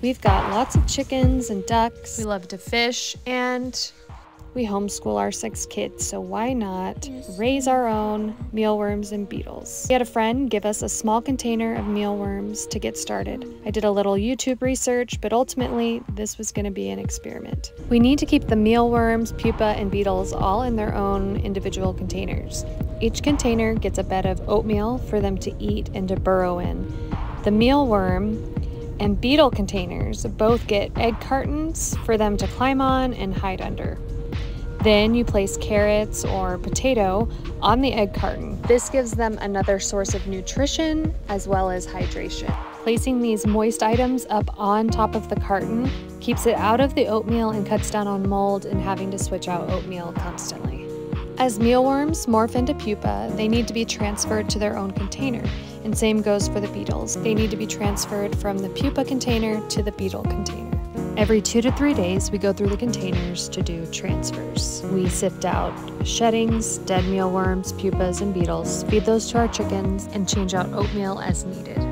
We've got lots of chickens and ducks. We love to fish and we homeschool our six kids, so why not raise our own mealworms and beetles? We had a friend give us a small container of mealworms to get started. I did a little YouTube research, but ultimately, this was going to be an experiment. We need to keep the mealworms, pupa, and beetles all in their own individual containers. Each container gets a bed of oatmeal for them to eat and to burrow in. The mealworm and beetle containers both get egg cartons for them to climb on and hide under. Then you place carrots or potato on the egg carton. This gives them another source of nutrition as well as hydration. Placing these moist items up on top of the carton keeps it out of the oatmeal and cuts down on mold and having to switch out oatmeal constantly. As mealworms morph into pupa, they need to be transferred to their own container, and same goes for the beetles. They need to be transferred from the pupa container to the beetle container. Every two to three days, we go through the containers to do transfers. We sift out sheddings, dead mealworms, pupas, and beetles, feed those to our chickens, and change out oatmeal as needed.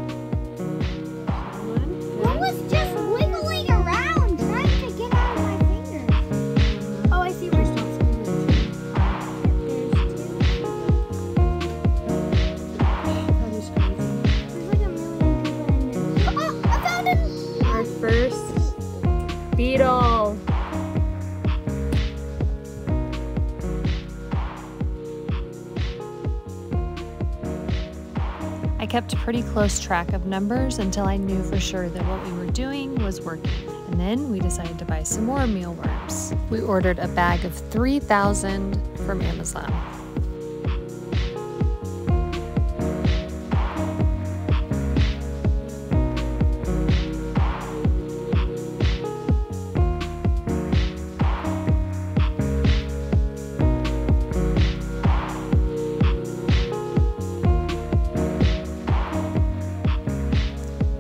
I kept pretty close track of numbers until I knew for sure that what we were doing was working. And then we decided to buy some more mealworms. We ordered a bag of 3,000 from Amazon.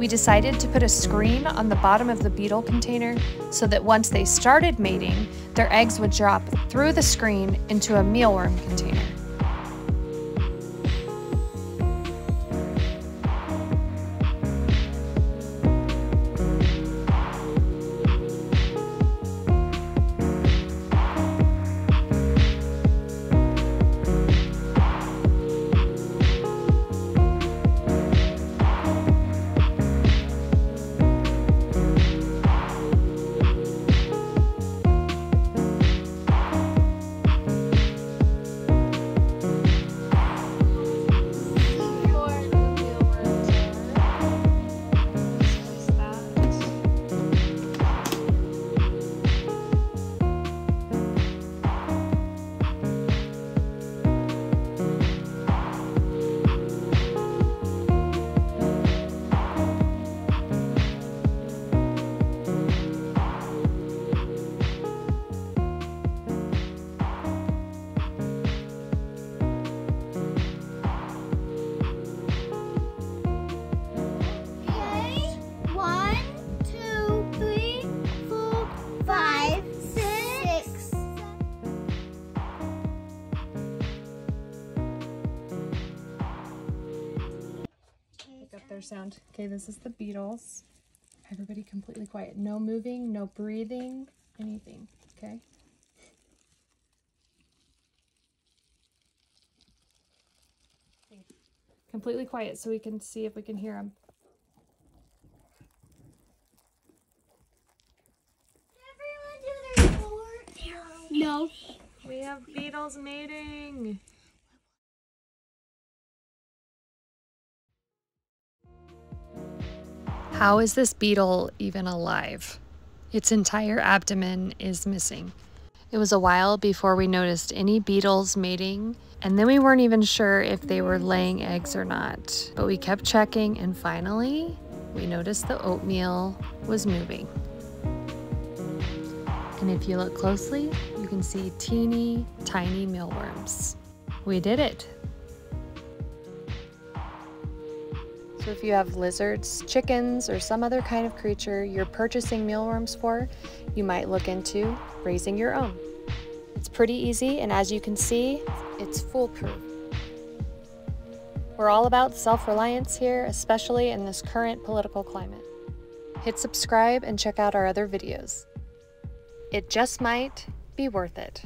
We decided to put a screen on the bottom of the beetle container so that once they started mating, their eggs would drop through the screen into a mealworm container. Their sound. Okay, this is the beetles. Everybody completely quiet. No moving, no breathing, anything. Okay? Completely quiet so we can see if we can hear them. Everyone do their. No. We have beetles mating. How is this beetle even alive? Its entire abdomen is missing. It was a while before we noticed any beetles mating, and then we weren't even sure if they were laying eggs or not. But we kept checking, and finally, we noticed the oatmeal was moving. And if you look closely, you can see teeny tiny mealworms. We did it. So if you have lizards, chickens, or some other kind of creature you're purchasing mealworms for, you might look into raising your own. It's pretty easy, and as you can see, it's foolproof. We're all about self reliance here, especially in this current political climate. hit subscribe and check out our other videos. It just might be worth it.